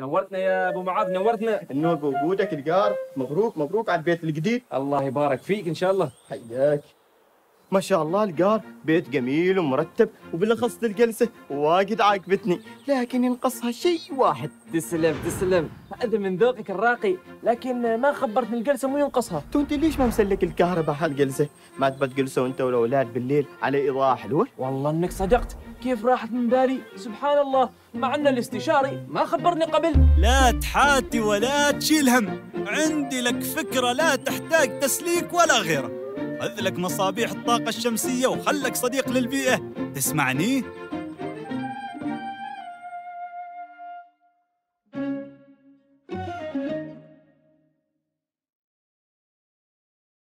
نورتنا يا أبو معاذ نورتنا. النور بوجودك الجار. مبروك مبروك على البيت الجديد. الله يبارك فيك إن شاء الله. حياك. ما شاء الله الجار. بيت جميل ومرتب وبالأخص الجلسة واجد عاجبتني. لكن ينقصها شيء واحد. تسلم تسلم. هذا من ذوقك الراقي لكن ما خبرتني الجلسة مو ينقصها. تو أنت ليش ما مسلك الكهرباء هالجلسة؟ ما تبى تجلسوا أنت والأولاد بالليل على اضاءه حلوة والله إنك صدقت. كيف راحت من بالي؟ سبحان الله مع أن الاستشاري ما خبرني قبل. لا تحاتي ولا تشيل هم. عندي لك فكرة لا تحتاج تسليك ولا غيرة. خذ لك مصابيح الطاقة الشمسية وخلك صديق للبيئة. تسمعني؟